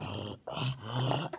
ああ。